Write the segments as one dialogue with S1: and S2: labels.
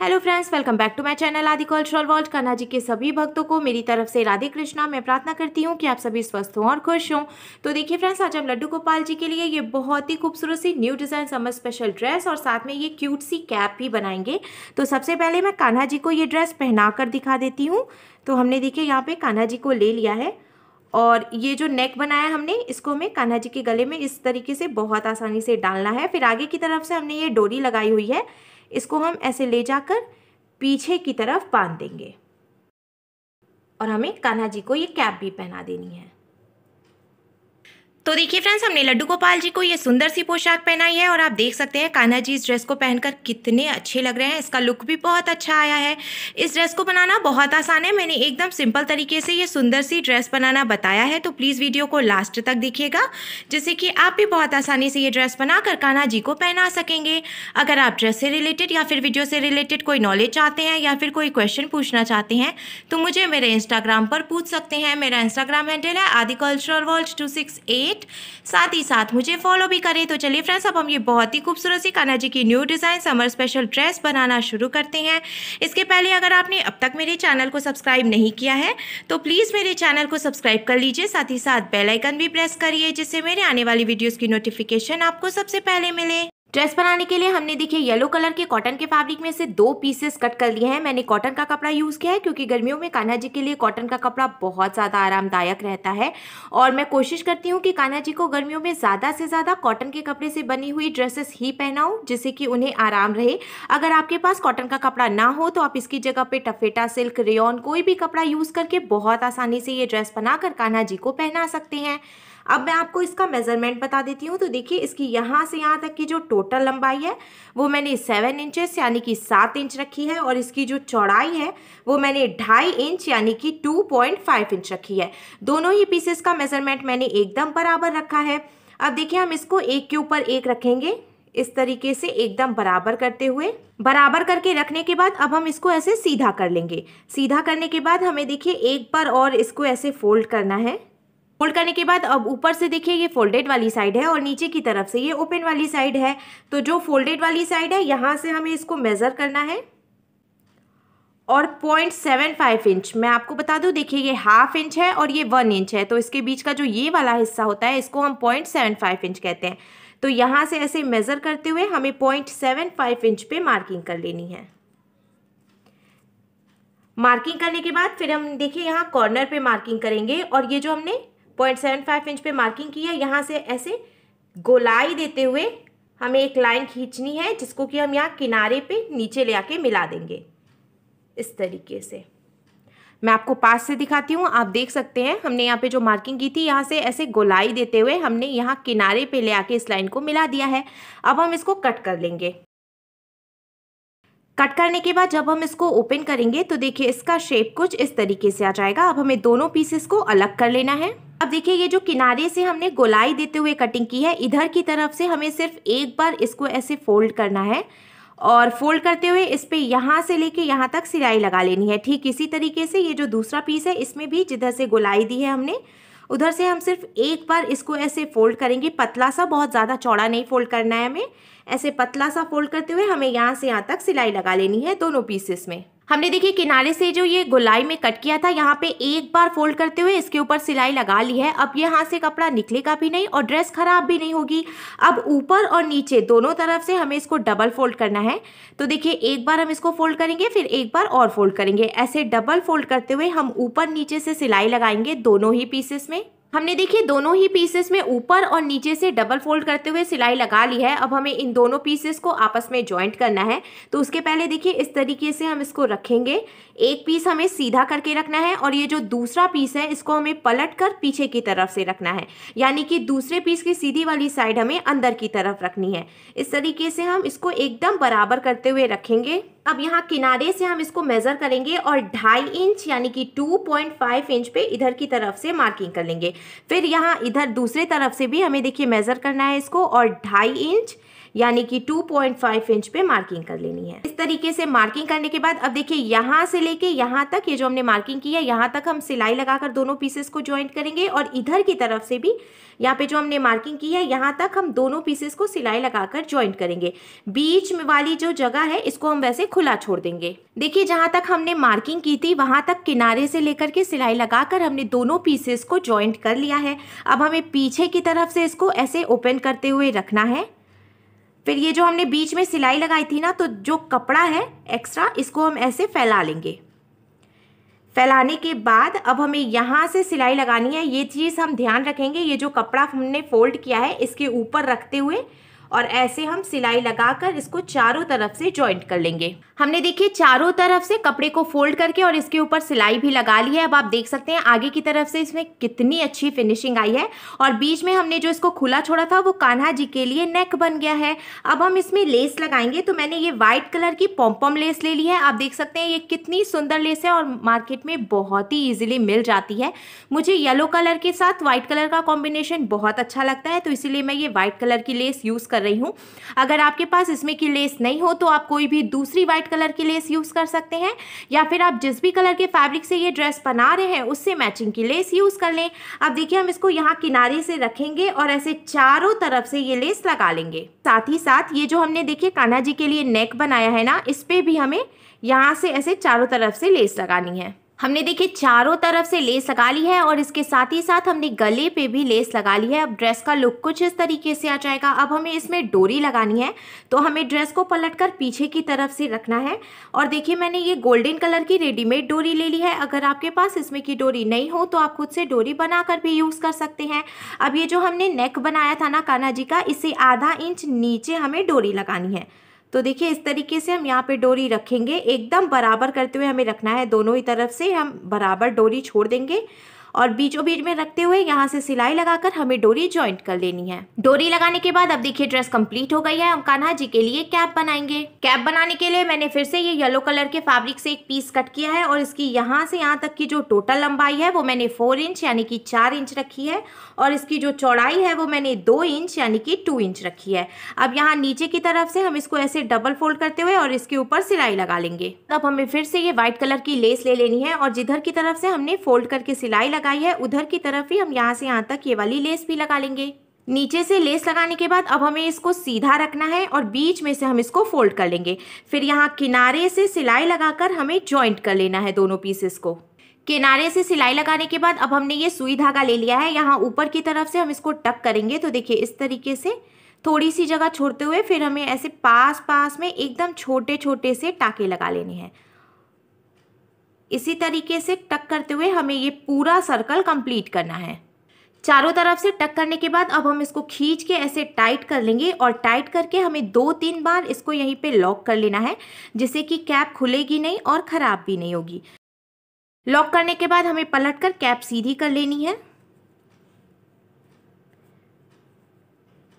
S1: Hello friends welcome back to my channel Aadi cultural world Kanha ji के सभी भक्तों को मेरी तरफ़ से राधे कृष्णा। मैं प्रार्थना करती हूँ कि आप सभी स्वस्थ हों और खुश हों। तो देखिए फ्रेंड्स आज हम लड्डू गोपाल जी के लिए ये बहुत ही खूबसूरत सी new design summer special dress और साथ में ये क्यूट सी कैप भी बनाएँगे। तो सबसे पहले मैं कान्हा जी को ये ड्रेस पहना कर दिखा देती हूँ। तो हमने देखिए यहाँ पर कान्हा जी को ले लिया है और ये जो नेक बनाया हमने, इसको हमें कान्हा जी के गले में इस तरीके से बहुत आसानी से डालना है। फिर आगे की तरफ़ से हमने ये डोरी लगाई हुई है। इसको हम ऐसे ले जाकर पीछे की तरफ़ बाँध देंगे। और हमें कान्हा जी को ये कैप भी पहना देनी है। तो देखिए फ्रेंड्स हमने लड्डू गोपाल जी को ये सुंदर सी पोशाक पहनाई है और आप देख सकते हैं कान्हा जी इस ड्रेस को पहनकर कितने अच्छे लग रहे हैं। इसका लुक भी बहुत अच्छा आया है। इस ड्रेस को बनाना बहुत आसान है। मैंने एकदम सिंपल तरीके से ये सुंदर सी ड्रेस बनाना बताया है। तो प्लीज़ वीडियो को लास्ट तक देखिएगा, जिससे कि आप भी बहुत आसानी से ये ड्रेस बनाकर कान्हा जी को पहना सकेंगे। अगर आप ड्रेस से रिलेटेड या फिर वीडियो से रिलेटेड कोई नॉलेज चाहते हैं या फिर कोई क्वेश्चन पूछना चाहते हैं तो मुझे मेरे इंस्टाग्राम पर पूछ सकते हैं। मेरा इंस्टाग्राम हैंडल है Aadi cultural world two six eight eight साथ ही साथ मुझे फॉलो भी करें। तो चलिए फ्रेंड्स अब हम ये बहुत ही खूबसूरत सी कान्हा जी की new design summer special dress बनाना शुरू करते हैं। इसके पहले अगर आपने अब तक मेरे चैनल को सब्सक्राइब नहीं किया है तो प्लीज़ मेरे चैनल को सब्सक्राइब कर लीजिए। साथ ही साथ बेलाइकन भी प्रेस करिए, जिससे मेरे आने वाली वीडियोज़ की नोटिफिकेशन आपको सबसे पहले मिले। ड्रेस बनाने के लिए हमने, देखिए, येलो कलर के कॉटन के फैब्रिक में से दो पीसेस कट कर लिए हैं। मैंने कॉटन का कपड़ा यूज़ किया है क्योंकि गर्मियों में कान्हा जी के लिए कॉटन का कपड़ा बहुत ज़्यादा आरामदायक रहता है। और मैं कोशिश करती हूँ कि कान्हा जी को गर्मियों में ज़्यादा से ज़्यादा कॉटन के कपड़े से बनी हुई ड्रेसेस ही पहनाऊँ, जिससे कि उन्हें आराम रहे। अगर आपके पास कॉटन का कपड़ा ना हो तो आप इसकी जगह पर टफेटा, सिल्क रेन कोई भी कपड़ा यूज़ करके बहुत आसानी से ये ड्रेस बनाकर कान्हा जी को पहना सकते हैं। अब मैं आपको इसका मेज़रमेंट बता देती हूँ। तो देखिए, इसकी यहाँ से यहाँ तक की जो टोटल लंबाई है, वो मैंने सेवन इंचेस यानी कि सात इंच रखी है और इसकी जो चौड़ाई है, वो मैंने ढाई इंच यानी कि टू पॉइंट फाइव इंच रखी है। दोनों ही पीसेस का मेज़रमेंट मैंने एकदम बराबर रखा है। अब देखिए, हम इसको एक के ऊपर एक रखेंगे। इस तरीके से एकदम बराबर करते हुए, बराबर करके रखने के बाद अब हम इसको ऐसे सीधा कर लेंगे। सीधा करने के बाद हमें देखिए, एक बार और इसको ऐसे फोल्ड करना है। फोल्ड करने के बाद अब ऊपर से देखिए ये फोल्डेड वाली साइड है और नीचे की तरफ़ से ये ओपन वाली साइड है। तो जो फोल्डेड वाली साइड है, यहाँ से हमें इसको मेज़र करना है। और पॉइंट सेवन फाइव इंच मैं आपको बता दूँ, देखिए ये हाफ़ इंच है और ये वन इंच है। तो इसके बीच का जो ये वाला हिस्सा होता है, इसको हम पॉइंट सेवन फाइव इंच कहते हैं। तो यहाँ से ऐसे मेज़र करते हुए हमें पॉइंट सेवन फाइव इंच पे मार्किंग कर लेनी है। मार्किंग करने के बाद फिर हम देखिए यहाँ कॉर्नर पे मार्किंग करेंगे और ये जो हमने पॉइंट सेवन फाइव इंच पे मार्किंग की है। यहाँ से ऐसे गोलाई देते हुए हमें एक लाइन खींचनी है, जिसको कि हम यहाँ किनारे पे नीचे ले आके मिला देंगे। इस तरीके से। मैं आपको पास से दिखाती हूँ। आप देख सकते हैं, हमने यहाँ पे जो मार्किंग की थी, यहाँ से ऐसे गोलाई देते हुए हमने यहाँ किनारे पे ले आके इस लाइन को मिला दिया है। अब हम इसको कट कर लेंगे। कट करने के बाद जब हम इसको ओपन करेंगे तो देखिए इसका शेप कुछ इस तरीके से आ जाएगा। अब हमें दोनों पीसेस को अलग कर लेना है। अब देखिए, ये जो किनारे से हमने गोलाई देते हुए कटिंग की है, इधर की तरफ़ से हमें सिर्फ़ एक बार इसको ऐसे फोल्ड करना है और फोल्ड करते हुए इस पर यहाँ से लेके यहाँ तक सिलाई लगा लेनी है। ठीक इसी तरीके से ये जो दूसरा पीस है, इसमें भी जिधर से गोलाई दी है हमने, उधर से हम सिर्फ़ एक बार इसको ऐसे फोल्ड करेंगे। पतला सा, बहुत ज़्यादा चौड़ा नहीं फोल्ड करना है हमें। ऐसे पतला सा फोल्ड करते हुए हमें यहाँ से यहाँ तक सिलाई लगा लेनी है दोनों पीसेस में। हमने देखिए किनारे से जो ये गोलाई में कट किया था, यहाँ पे एक बार फोल्ड करते हुए इसके ऊपर सिलाई लगा ली है। अब ये से कपड़ा निकलेगा भी नहीं और ड्रेस खराब भी नहीं होगी। अब ऊपर और नीचे दोनों तरफ़ से हमें इसको डबल फोल्ड करना है। तो देखिए, एक बार हम इसको फोल्ड करेंगे, फिर एक बार और फोल्ड करेंगे। ऐसे डबल फोल्ड करते हुए हम ऊपर नीचे से सिलाई लगाएँगे दोनों ही पीसेस में। हमने देखिए दोनों ही पीसेस में ऊपर और नीचे से डबल फोल्ड करते हुए सिलाई लगा ली है। अब हमें इन दोनों पीसेस को आपस में ज्वाइंट करना है। तो उसके पहले देखिए इस तरीके से हम इसको रखेंगे। एक पीस हमें सीधा करके रखना है और ये जो दूसरा पीस है, इसको हमें पलट कर पीछे की तरफ़ से रखना है। यानी कि दूसरे पीस की सीधी वाली साइड हमें अंदर की तरफ़ रखनी है। इस तरीके से हम इसको एकदम बराबर करते हुए रखेंगे। अब यहाँ किनारे से हम इसको मेज़र करेंगे और ढाई इंच यानी कि 2.5 इंच पे इधर की तरफ़ से मार्किंग कर लेंगे। फिर यहाँ इधर दूसरे तरफ़ से भी हमें देखिए मेज़र करना है इसको और ढाई इंच यानी कि 2.5 इंच पे मार्किंग कर लेनी है। इस तरीके से मार्किंग करने के बाद, अब देखिए, यहाँ से लेके यहाँ तक ये जो हमने मार्किंग की है, यहाँ तक हम सिलाई लगाकर दोनों पीसेस को ज्वाइंट करेंगे और इधर की तरफ़ से भी यहाँ पे जो हमने मार्किंग की है, यहाँ तक हम दोनों पीसेस को सिलाई लगाकर ज्वाइंट करेंगे। बीच वाली जो जगह है, इसको हम वैसे खुला छोड़ देंगे। देखिए, जहाँ तक हमने मार्किंग की थी, वहाँ तक किनारे से लेकर के सिलाई लगाकर हमने दोनों पीसेस को ज्वाइंट कर लिया है। अब हमें पीछे की तरफ़ से इसको ऐसे ओपन करते हुए रखना है। फिर ये जो हमने बीच में सिलाई लगाई थी ना तो जो कपड़ा है एक्स्ट्रा इसको हम ऐसे फैला लेंगे। फैलाने के बाद अब हमें यहाँ से सिलाई लगानी है। ये चीज़ हम ध्यान रखेंगे। ये जो कपड़ा हमने फोल्ड किया है, इसके ऊपर रखते हुए और ऐसे हम सिलाई लगाकर इसको चारों तरफ़ से ज्वाइंट कर लेंगे। हमने देखिए, चारों तरफ़ से कपड़े को फोल्ड करके और इसके ऊपर सिलाई भी लगा ली है। अब आप देख सकते हैं, आगे की तरफ़ से इसमें कितनी अच्छी फिनिशिंग आई है। और बीच में हमने जो इसको खुला छोड़ा था, वो कान्हा जी के लिए नेक बन गया है। अब हम इसमें लेस लगाएँगे तो मैंने ये व्हाइट कलर की पॉम्पम लेस ले ली है। आप देख सकते हैं, ये कितनी सुंदर लेस है और मार्केट में बहुत ही ईजिली मिल जाती है। मुझे येलो कलर के साथ व्हाइट कलर का कॉम्बिनेशन बहुत अच्छा लगता है तो इसीलिए मैं ये व्हाइट कलर की लेस यूज़ कर रही हूँ। अगर आपके पास इसमें की लेस नहीं हो तो आप कोई भी दूसरी व्हाइट कलर की लेस यूज़ कर सकते हैं, या फिर आप जिस भी कलर के फैब्रिक से ये ड्रेस बना रहे हैं, उससे मैचिंग की लेस यूज़ कर लें। अब देखिए, हम इसको यहाँ किनारे से रखेंगे और ऐसे चारों तरफ़ से ये लेस लगा लेंगे। साथ ही साथ ये जो हमने देखिए कान्हा जी के लिए नेक बनाया है ना, इस पर भी हमें यहाँ से ऐसे चारों तरफ़ से लेस लगानी है। हमने देखिए चारों तरफ़ से लेस लगा ली है और इसके साथ ही साथ हमने गले पे भी लेस लगा ली है। अब ड्रेस का लुक कुछ इस तरीके से आ जाएगा। अब हमें इसमें डोरी लगानी है तो हमें ड्रेस को पलटकर पीछे की तरफ़ से रखना है। और देखिए मैंने ये गोल्डन कलर की रेडीमेड डोरी ले ली है। अगर आपके पास इसमें की डोरी नहीं हो तो आप खुद से डोरी बनाकर भी यूज़ कर सकते हैं। अब ये जो हमने नेक बनाया था ना, कान्हा जी का इससे आधा इंच नीचे हमें डोरी लगानी है। तो देखिए, इस तरीके से हम यहाँ पे डोरी रखेंगे। एकदम बराबर करते हुए हमें रखना है दोनों ही तरफ़ से। हम बराबर डोरी छोड़ देंगे। और बीचों बीच में रखते हुए यहाँ से सिलाई लगाकर हमें डोरी ज्वाइंट कर लेनी है। डोरी लगाने के बाद अब देखिए ड्रेस कंप्लीट हो गई है। हम कान्हा जी के लिए कैप बनाएँगे। कैप बनाने के लिए मैंने फिर से ये येलो कलर के फैब्रिक से एक पीस कट किया है और इसकी यहाँ से यहाँ तक की जो टोटल लंबाई है वो मैंने फोर इंच यानी कि चार इंच रखी है और इसकी जो चौड़ाई है वो मैंने दो इंच यानी कि टू इंच रखी है। अब यहाँ नीचे की तरफ़ से हम इसको ऐसे डबल फोल्ड करते हुए और इसके ऊपर सिलाई लगा लेंगे। अब हमें फिर से ये व्हाइट कलर की लेस ले लेनी है और जिधर की तरफ़ से हमने फोल्ड करके सिलाई लगा लगाई है, उधर की तरफ़ ही हम यहाँ से यहाँ तक ये वाली लेस भी लगा लेंगे। नीचे से लेस लगाने के बाद अब हमें इसको सीधा रखना है और बीच में से हम इसको फोल्ड कर लेंगे। फिर यहाँ किनारे से सिलाई लगाकर हमें ज्वाइंट कर लेना है दोनों पीसेस को। किनारे से सिलाई लगाने के बाद अब हमने ये सुई धागा ले लिया है। यहाँ ऊपर की तरफ़ से हम इसको टक करेंगे। तो देखिए, इस तरीके से थोड़ी सी जगह छोड़ते हुए फिर हमें ऐसे पास पास में एकदम छोटे छोटे से टाके लगा लेने हैं। इसी तरीके से टक करते हुए हमें ये पूरा सर्कल कंप्लीट करना है। चारों तरफ़ से टक करने के बाद अब हम इसको खींच के ऐसे टाइट कर लेंगे और टाइट करके हमें दो तीन बार इसको यहीं पे लॉक कर लेना है, जिससे कि कैप खुलेगी नहीं और ख़राब भी नहीं होगी। लॉक करने के बाद हमें पलट कर कैप सीधी कर लेनी है।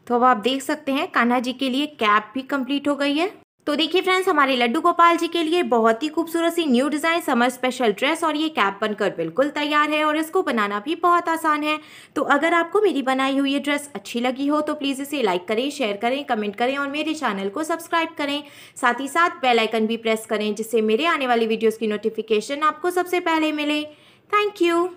S1: तो अब आप देख सकते हैं, कान्हा जी के लिए कैप भी कंप्लीट हो गई है। तो देखिए फ्रेंड्स हमारे लड्डू गोपाल जी के लिए बहुत ही खूबसूरत सी new design summer special dress और ये कैप बनकर बिल्कुल तैयार है और इसको बनाना भी बहुत आसान है। तो अगर आपको मेरी बनाई हुई ये ड्रेस अच्छी लगी हो तो प्लीज़ इसे लाइक करें शेयर करें कमेंट करें और मेरे चैनल को सब्सक्राइब करें। साथ ही साथ बेलाइकन भी प्रेस करें, जिससे मेरे आने वाली वीडियोज़ की नोटिफिकेशन आपको सबसे पहले मिले। Thank you